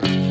Mm-hmm.